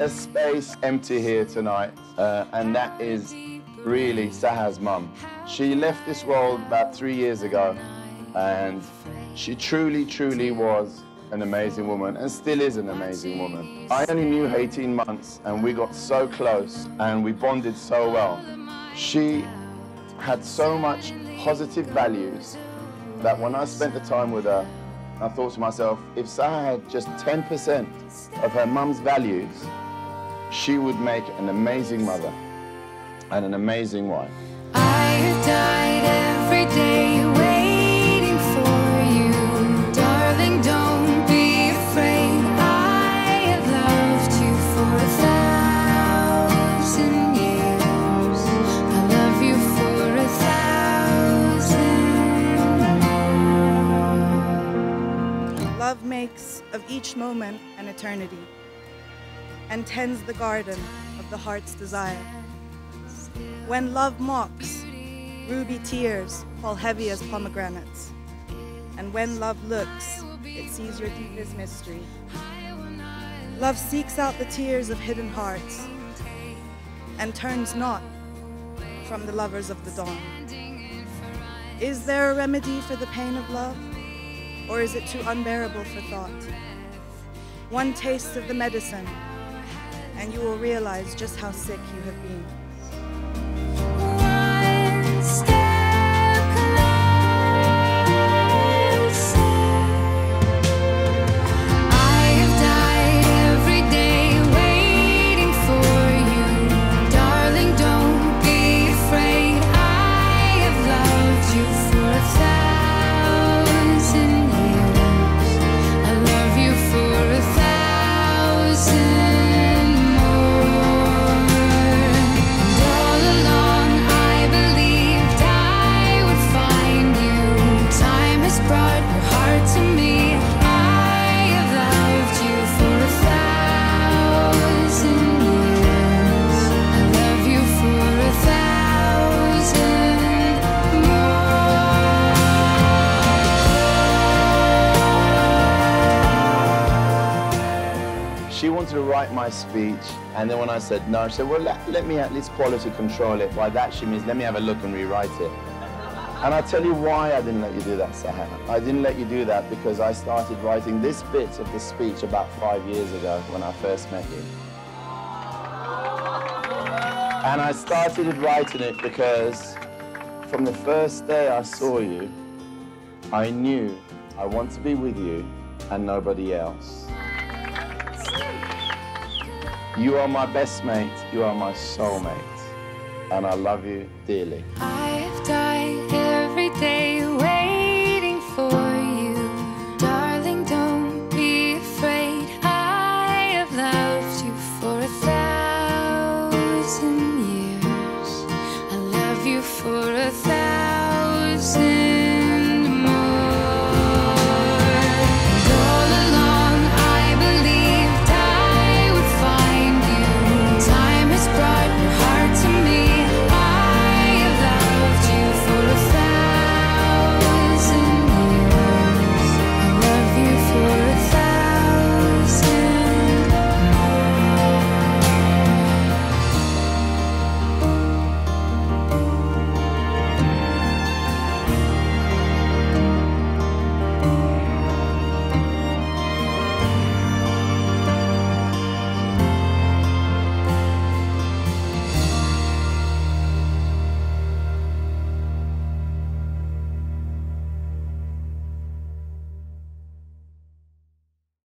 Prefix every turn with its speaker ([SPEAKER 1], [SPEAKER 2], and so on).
[SPEAKER 1] a space empty here tonight, uh, and that is really Sahar's mum. She left this world about three years ago, and she truly, truly was an amazing woman and still is an amazing woman. I only knew her 18 months and we got so close and we bonded so well. She had so much positive values that when I spent the time with her, I thought to myself, if Sahar had just 10% of her mum's values, she would make an amazing mother and an amazing wife.
[SPEAKER 2] I have died every day waiting for you. Darling, don't be afraid. I have loved you for a thousand years. I love you for a thousand
[SPEAKER 3] more. Love makes of each moment an eternity and tends the garden of the heart's desire. When love mocks, ruby tears fall heavy as pomegranates. And when love looks, it sees your deepest mystery. Love seeks out the tears of hidden hearts and turns not from the lovers of the dawn. Is there a remedy for the pain of love? Or is it too unbearable for thought? One taste of the medicine, and you will realize just how sick you have been.
[SPEAKER 1] She wanted to write my speech, and then when I said no, she said, well, let, let me at least quality control it. By that, she means let me have a look and rewrite it. And I'll tell you why I didn't let you do that, Sahar. I didn't let you do that because I started writing this bit of the speech about five years ago when I first met you. And I started writing it because from the first day I saw you, I knew I want to be with you and nobody else. You are my best mate. You are my soulmate. And I love you dearly.
[SPEAKER 2] I've died every day waiting for you. Darling, don't be afraid. I have loved you for a thousand years. I love you for a thousand